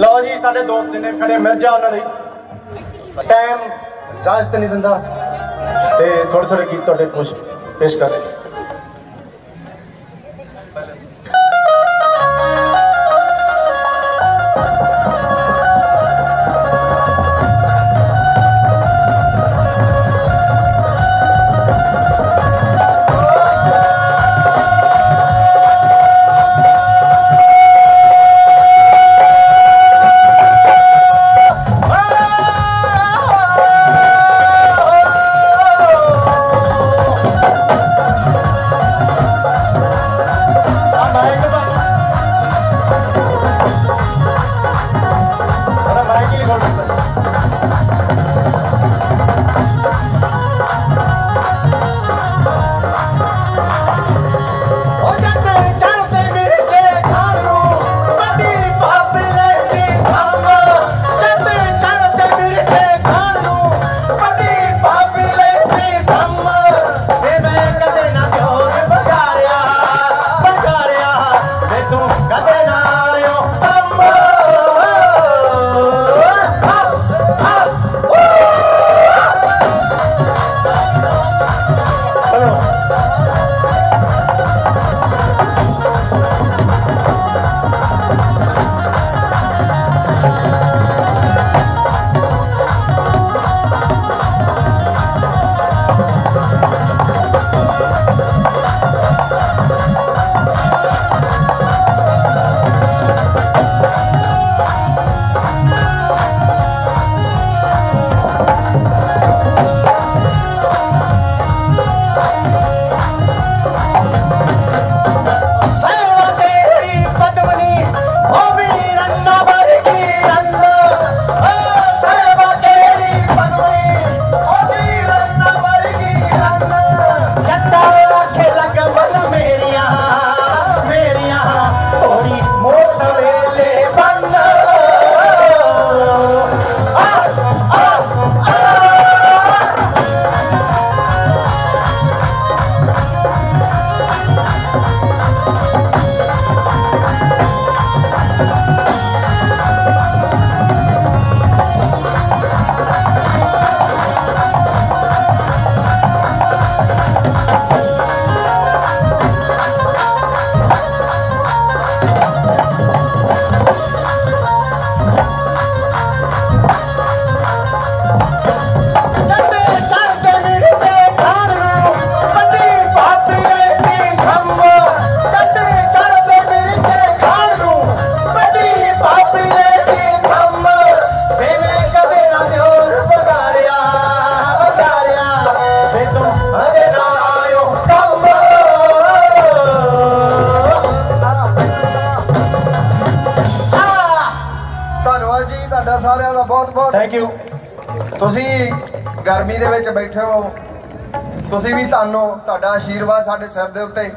ਲਓ ਜੀ, ਸਾਡੇ ਦੋਸਤ ਨੇ ਖੜੇ, ਮਿਰਜ਼ਾ ਉਹਨਾਂ ਲਈ ਟਾਈਮ ਇਜਾਜ਼ਤ ਨਹੀਂ ਦਿੰਦਾ। ਤੇ ਥੋੜੇ ਥੋੜੇ ਗੀਤ ਤੁਹਾਡੇ ਕੁਝ ਪੇਸ਼ ਕਰੇ ਤੁਹਾਡਾ ਸਾਰਿਆਂ ਦਾ ਬਹੁਤ ਬਹੁਤ ਥੈਂਕ ਯੂ ਤੁਸੀਂ ਗਰਮੀ ਦੇ ਵਿੱਚ ਬੈਠੇ ਹੋ। ਤੁਸੀਂ ਵੀ ਧੰਨ ਹੋ। ਤੁਹਾਡਾ ਆਸ਼ੀਰਵਾਦ ਸਾਡੇ ਸਿਰ ਦੇ ਉੱਤੇ।